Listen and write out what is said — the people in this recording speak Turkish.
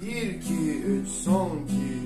1 2 3 son 2